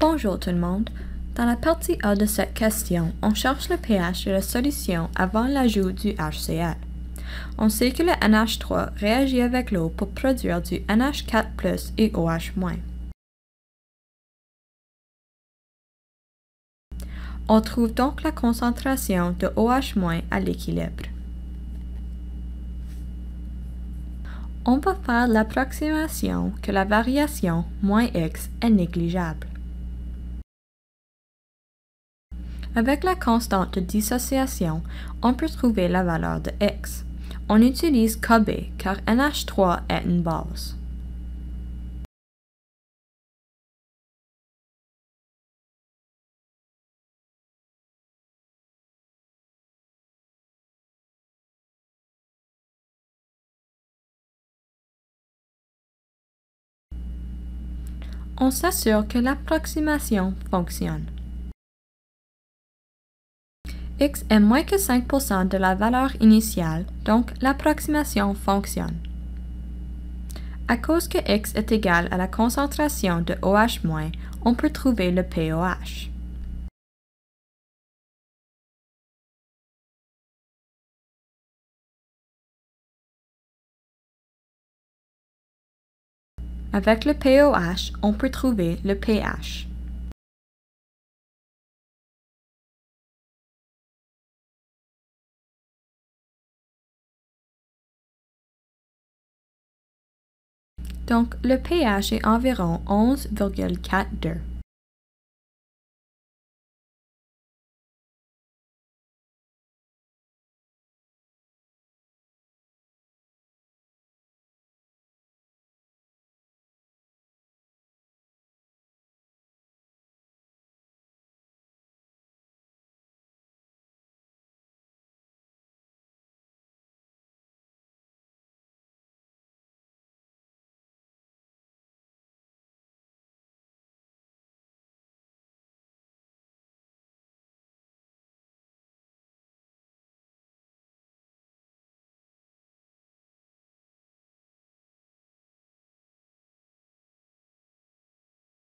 Bonjour tout le monde. Dans la partie A de cette question, on cherche le pH de la solution avant l'ajout du HCl. On sait que le NH3 réagit avec l'eau pour produire du NH4 et OH-. On trouve donc la concentration de OH- à l'équilibre. On va faire l'approximation que la variation moins x est négligeable. Avec la constante de dissociation, on peut trouver la valeur de x. On utilise KB car NH3 est une base. On s'assure que l'approximation fonctionne x est moins que 5% de la valeur initiale, donc l'approximation fonctionne. À cause que x est égal à la concentration de OH-, on peut trouver le POH. Avec le POH, on peut trouver le pH. Donc, le pH est environ 11,42.